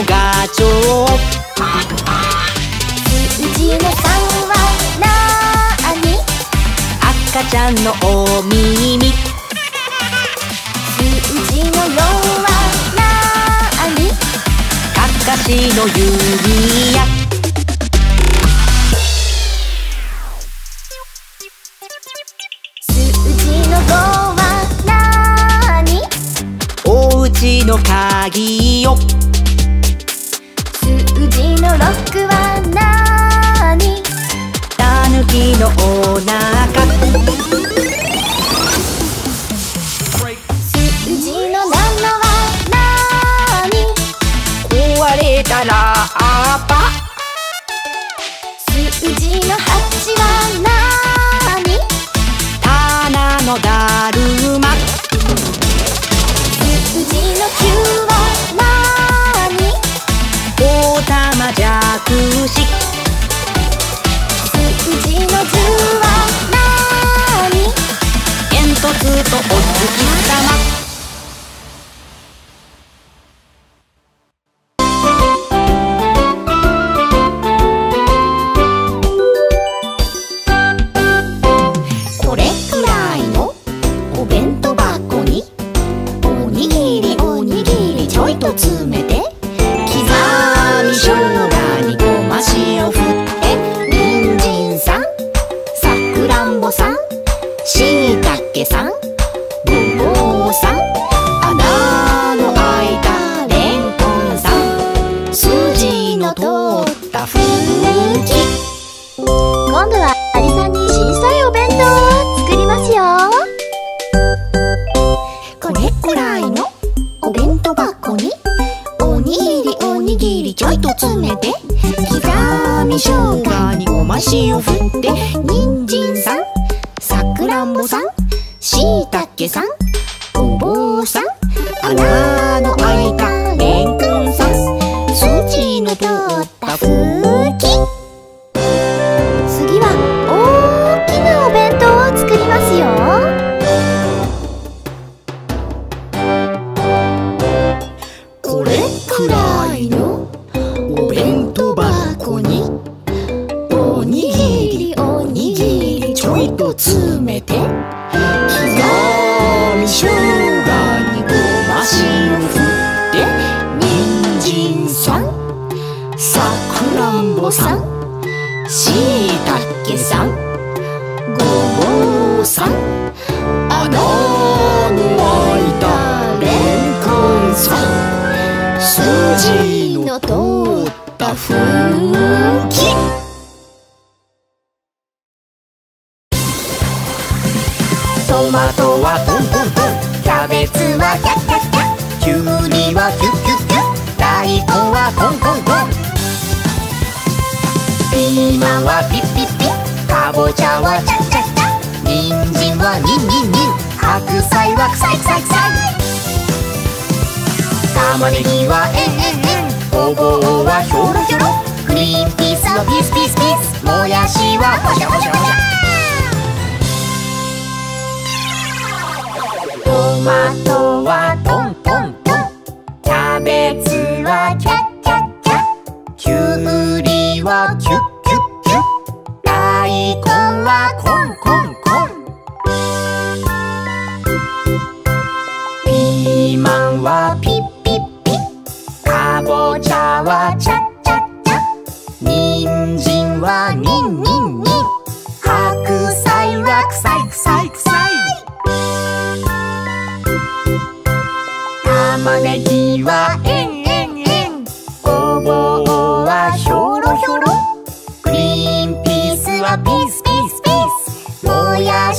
のガチョウ数字の3はなーに？赤ちゃんのお耳。数字の4はなーに？かかしの指や。数字の5はなーに？おうちの鍵よ数字の6はなーにたぬきのおなか数字の7はなーに壊れたらけさん。ごぼうさん。穴の開いたれんこんさん。筋の通ったふぬき今度はアリさんに小さいお弁当を作りますよ。これくらいのお弁当箱におにぎりおにぎりちょいと詰めて刻み生姜にごま塩振って人参さんさくらんぼさんしいたけさん。ごぼうさん。穴の開いた通った？ふきトマトはトントントンキャベツはキャッキャッキャッキュウリはキュッキュッキュッ大根はコンコンコンピーマンはピッピッピッかぼちゃはチャッチャッチャッ人参はニンニンニン白菜はクサイクサイクサイ玉ねぎはえんえんえんごぼうはひょろひょろ。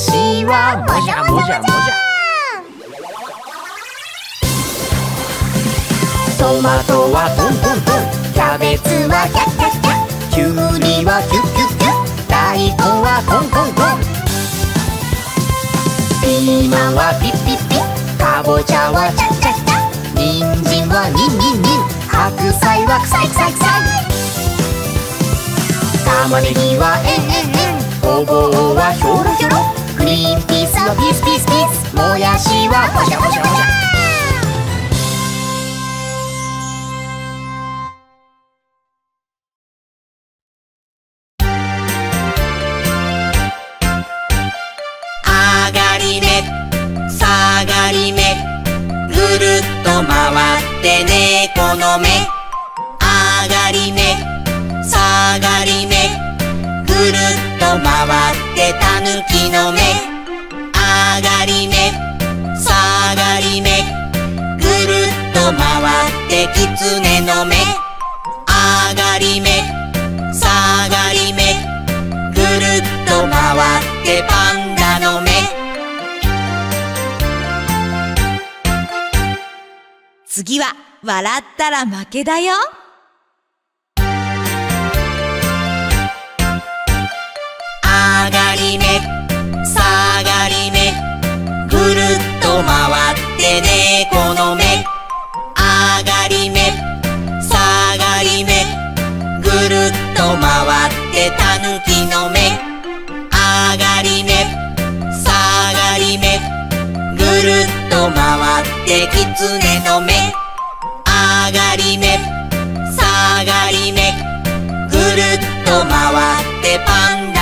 もやしはもじゃもじゃもじゃ。トマトはトントントン。キャベツはキャッキャッキャッ。きゅうりはキュッキュッキュッ。大根はコンコンコン。ピーマンはピッピッピッ。かぼちゃはチャッチャッチャッ。人参はニンニン。ニン白菜はクサイクサイクサイ。玉ねぎはえんえんえん。ごごぼうはひょろひょろリーンピースはピースピースピースもやしはほしゃほしゃほしゃ上がり目下がり目ぐるっと回って猫の目上がり目下がり目ぐるっと回ってたぬきの目。上がり目下がり目。ぐるっと回ってきつねの目。上がり目下がり目。ぐるっと回ってパンダの目。次は笑ったら負けだよ。てたぬきの目。あがりめさがりめぐるっとまわってきつねのめあがりめさがりめぐるっとまわってパンダ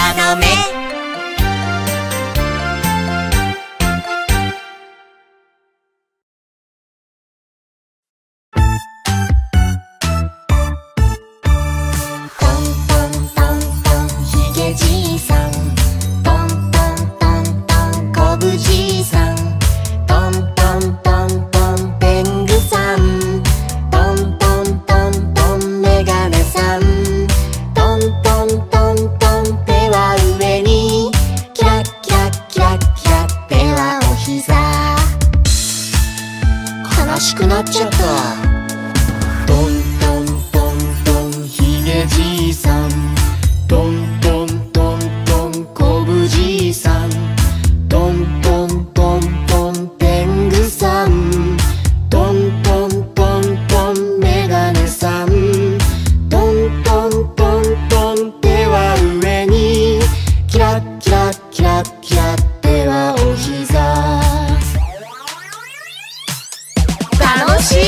トントントントントンペングさん。トントントントンメガネさん。トントントントン手は上に。キャッキャッキャッキャッ手はお膝。悲しくなっちゃった。しい。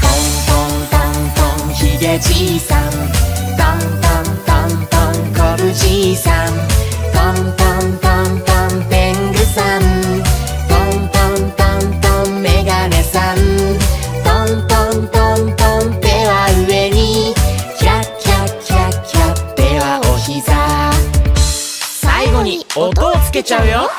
トントントントンひげじいさん。トントントントンこぶじいさん。トントントントンペングさん。トントントントンメガネさん。トントントントン手は上にキラッキラッキラッキラッ手はお膝。最後に音をつけちゃうよ